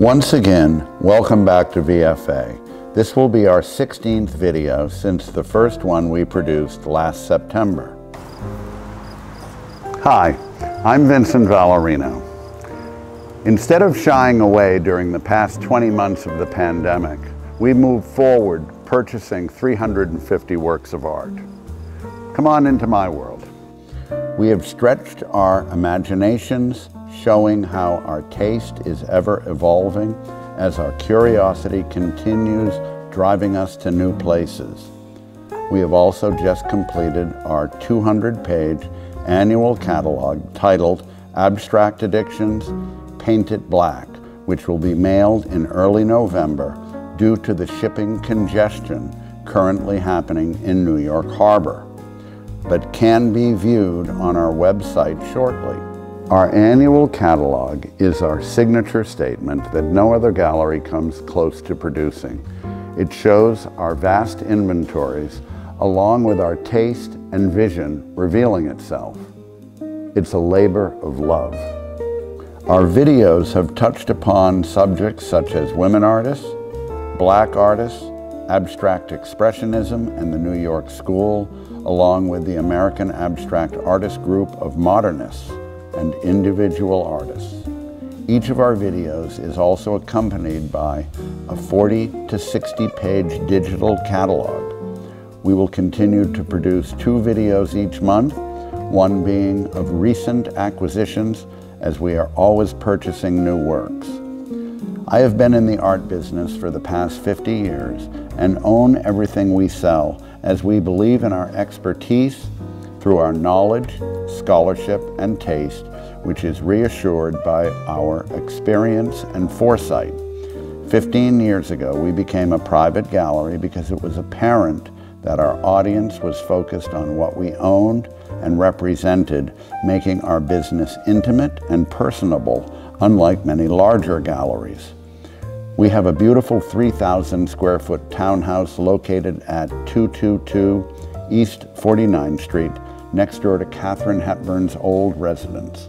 Once again, welcome back to VFA. This will be our 16th video since the first one we produced last September. Hi, I'm Vincent Vallarino. Instead of shying away during the past 20 months of the pandemic, we moved forward purchasing 350 works of art. Come on into my world. We have stretched our imaginations, showing how our taste is ever evolving as our curiosity continues driving us to new places. We have also just completed our 200-page annual catalog titled Abstract Addictions, Paint It Black, which will be mailed in early November due to the shipping congestion currently happening in New York Harbor, but can be viewed on our website shortly. Our annual catalog is our signature statement that no other gallery comes close to producing. It shows our vast inventories along with our taste and vision revealing itself. It's a labor of love. Our videos have touched upon subjects such as women artists, black artists, abstract expressionism and the New York School, along with the American Abstract Artist Group of modernists and individual artists. Each of our videos is also accompanied by a 40 to 60 page digital catalog. We will continue to produce two videos each month, one being of recent acquisitions as we are always purchasing new works. I have been in the art business for the past 50 years and own everything we sell as we believe in our expertise through our knowledge, scholarship, and taste, which is reassured by our experience and foresight. 15 years ago, we became a private gallery because it was apparent that our audience was focused on what we owned and represented, making our business intimate and personable, unlike many larger galleries. We have a beautiful 3,000 square foot townhouse located at 222 East 49th Street, next door to Katharine Hepburn's old residence.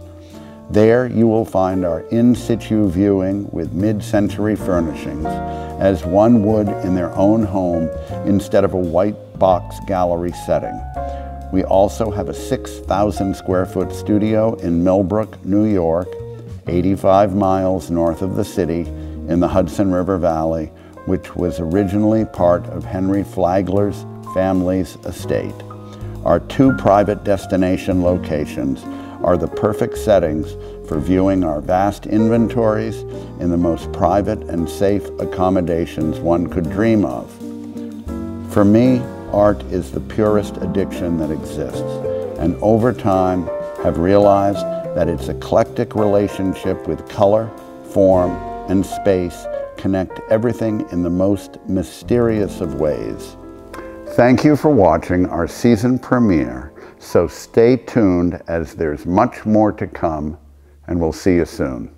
There you will find our in situ viewing with mid-century furnishings as one would in their own home instead of a white box gallery setting. We also have a 6,000 square foot studio in Millbrook, New York, 85 miles north of the city in the Hudson River Valley, which was originally part of Henry Flagler's family's estate. Our two private destination locations are the perfect settings for viewing our vast inventories in the most private and safe accommodations one could dream of. For me, art is the purest addiction that exists, and over time have realized that its eclectic relationship with color, form, and space connect everything in the most mysterious of ways. Thank you for watching our season premiere, so stay tuned as there's much more to come, and we'll see you soon.